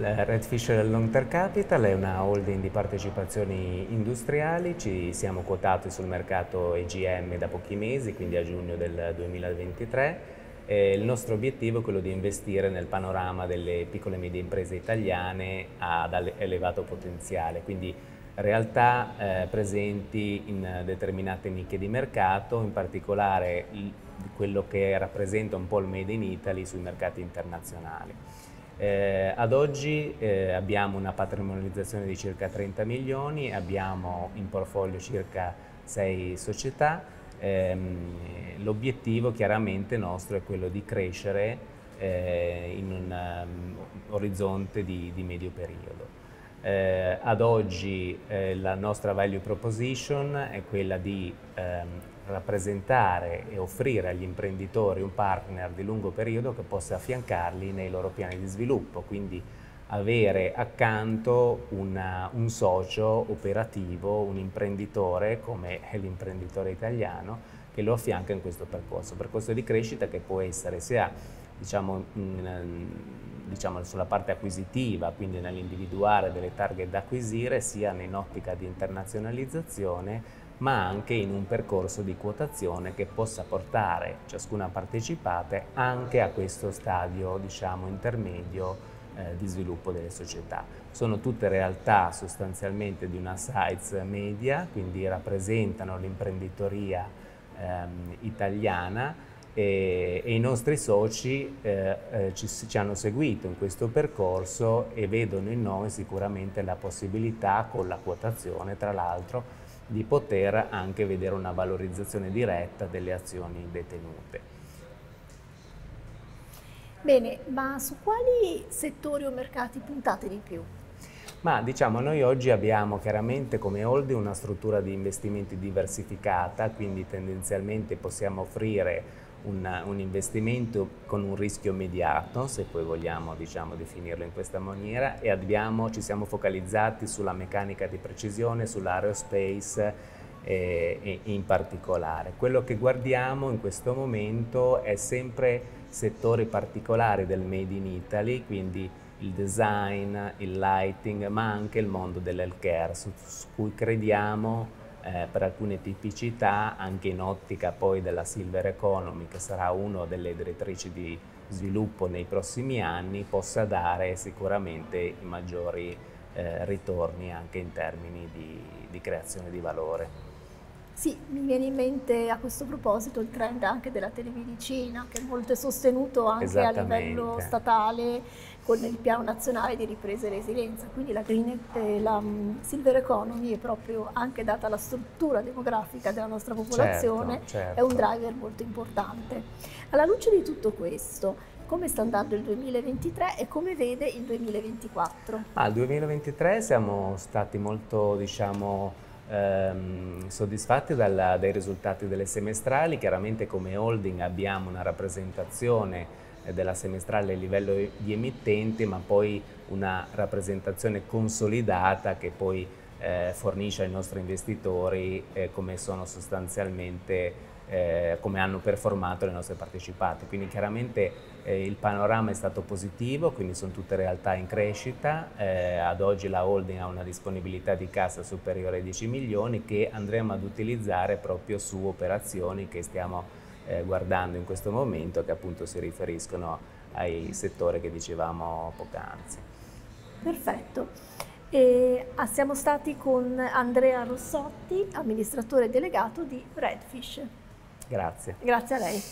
La Redfish Long Term Capital è una holding di partecipazioni industriali, ci siamo quotati sul mercato EGM da pochi mesi, quindi a giugno del 2023. E il nostro obiettivo è quello di investire nel panorama delle piccole e medie imprese italiane ad elevato potenziale, quindi realtà eh, presenti in determinate nicchie di mercato, in particolare quello che rappresenta un po' il Made in Italy sui mercati internazionali. Eh, ad oggi eh, abbiamo una patrimonializzazione di circa 30 milioni, abbiamo in portfolio circa 6 società, ehm, l'obiettivo chiaramente nostro è quello di crescere eh, in un um, orizzonte di, di medio periodo. Eh, ad oggi eh, la nostra value proposition è quella di ehm, rappresentare e offrire agli imprenditori un partner di lungo periodo che possa affiancarli nei loro piani di sviluppo, quindi avere accanto una, un socio operativo, un imprenditore come è l'imprenditore italiano che lo affianca in questo percorso, percorso di crescita che può essere sia diciamo, in, diciamo, sulla parte acquisitiva, quindi nell'individuare delle target da acquisire, sia in ottica di internazionalizzazione, ma anche in un percorso di quotazione che possa portare ciascuna partecipante anche a questo stadio diciamo, intermedio eh, di sviluppo delle società. Sono tutte realtà sostanzialmente di una size media, quindi rappresentano l'imprenditoria ehm, italiana, e, e i nostri soci eh, eh, ci, ci, hanno seguito in questo percorso e vedono in noi sicuramente la possibilità con la quotazione tra l'altro di poter anche vedere una valorizzazione diretta delle azioni detenute. Bene, ma su quali settori o mercati puntate di più? Ma diciamo noi oggi abbiamo chiaramente come holding una struttura di investimenti diversificata, quindi tendenzialmente possiamo offrire un, un, investimento con un rischio immediato, se poi vogliamo diciamo, definirlo in questa maniera, e abbiamo, ci siamo focalizzati sulla meccanica di precisione, sull'aerospace eh, in particolare. Quello che guardiamo in questo momento è sempre settori particolari del Made in Italy, quindi il design, il lighting, ma anche il mondo dell'healthcare, su, su cui crediamo eh, per alcune tipicità anche in ottica poi della Silver Economy che sarà una delle direttrici di sviluppo nei prossimi anni possa dare sicuramente i maggiori eh, ritorni anche in termini di, di creazione di valore. Sì, mi viene in mente a questo proposito il trend anche della telemedicina, che è molto sostenuto anche a livello statale con il piano nazionale di ripresa e resilienza. Quindi la, green, eh, la um, Silver Economy è proprio anche data la struttura demografica della nostra popolazione, certo, certo. è un driver molto importante. Alla luce di tutto questo, come sta andando il 2023 e come vede il 2024? Al ah, 2023 siamo stati molto, diciamo, ehm, soddisfatti dalla, dai risultati delle semestrali, chiaramente come holding abbiamo una rappresentazione eh, della semestrale a livello di emittente, ma poi una rappresentazione consolidata che poi eh, fornisce ai nostri investitori eh, come sono sostanzialmente eh, come hanno performato le nostre partecipate. Quindi chiaramente eh, il panorama è stato positivo, quindi sono tutte realtà in crescita, eh, ad oggi la holding ha una disponibilità di cassa superiore ai 10 milioni che andremo ad utilizzare proprio su operazioni che stiamo eh, guardando in questo momento che appunto si riferiscono ai settori che dicevamo poc'anzi. Perfetto. E, ah, siamo stati con Andrea Rossotti, amministratore delegato di Redfish. Grazie. Grazie a lei.